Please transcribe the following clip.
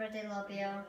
birthday, love you.